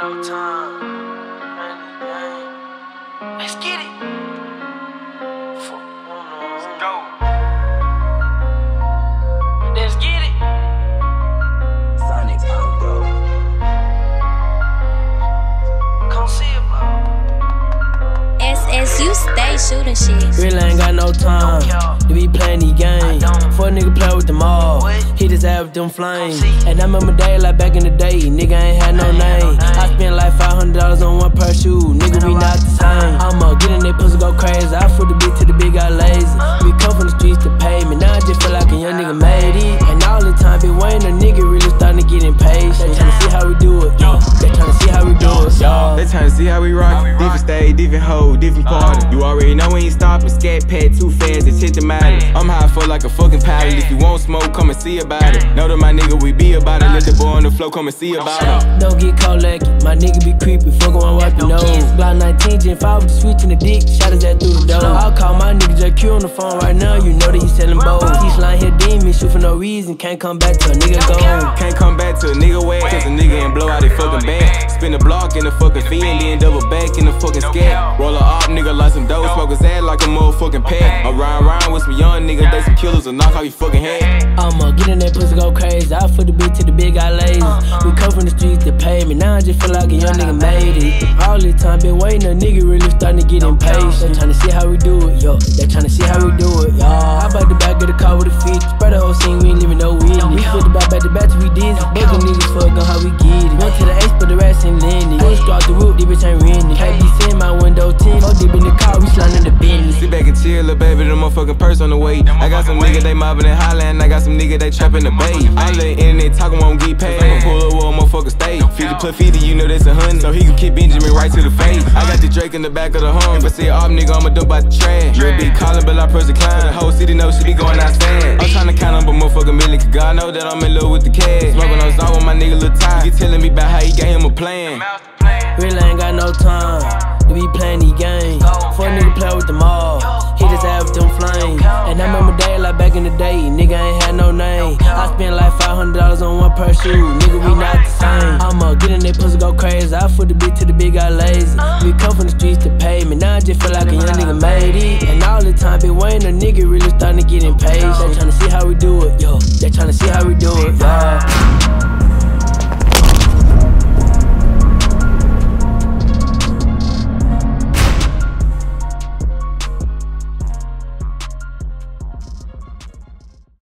no time. Shooting shit. Really ain't got no time to be playing these games. For a nigga play with them all. Hit his ass with them flames. And I remember day like back in the day. Nigga ain't had no name. I spent like $500 on one pair of shoes. Nigga, we not the same. I'ma get in that pussy go crazy. I put the bitch to the big got lazy. We come from the streets to pay me. Now I just feel like a young nigga made it. And all the time been waiting, a nigga really starting to get impatient. They tryna see how we do it. They tryna see how we do it. Y'all. They tryna see how we rock. Different stage, different hoe, different party. You already know when you stop and scat pad too fast, it's hit the matter. I'm high for like a fucking pilot. If you want smoke, come and see about it. Know that my nigga, we be about it. Let the boy on the floor come and see about it. Don't get caught lacking. My nigga be creepy. Fuck around, wipe your nose. Glock 19, Gen 5 with the switch and the dick. Shot his ass through the door. I'll call my nigga JQ on the phone right now. You know that he selling bows. He's lying here demon. Shoot for no reason. Can't come back to a nigga gone. Can't come back to a nigga wet, cause a nigga and blow out his fucking back. Spin the block in the fucking fee and then double back in the fucking scat. Roll a op, nigga, like some dope, smoke his ass like a motherfucking pack. I ride around with some young niggas, they some killers, and knock off your fucking head. I'ma get in that pussy go crazy. I put the bitch to the big eye lazy. Uh-uh. We come from the streets to pay me. Now I just feel like a young nigga made it. All this time been waiting, a nigga really starting to get impatient. They tryna see how we do it, yo. They tryna see how we do it, y'all. I about the back of the car with a feature. Spread the whole scene, we ain't leaving no witness. We split the back back to back till we dizzy. Bugging niggas fuck on how motherfucking purse on the way. I got some nigga, they mobbing and hollering. I got some nigga, they trapping the bay. I let internet talking, won't get paid. I'ma pull up on motherfucker stage. 50 plus 50, you know that's a hundred. So he can kick Benjamin right to the face. I got the Drake in the back of the home. If I say off, nigga, I'ma dump out the trash. You be calling, but I press the climb. The whole city know she be going outside. I'm tryna count up a motherfucking million, cause God know that I'm in love with the cash. Smoking on salt with my nigga Lil Tyy. He telling me about how he got him a plan. Really ain't got no time to be playing these games. For a nigga play with them all. I put the bitch to the big got lazy. Uh. We come from the streets to pay me. Now I just feel like a young nigga made it. And all the time been waiting, a nigga really starting to get impatient. They tryna see how we do it, yo. They tryna see how we do it, yeah.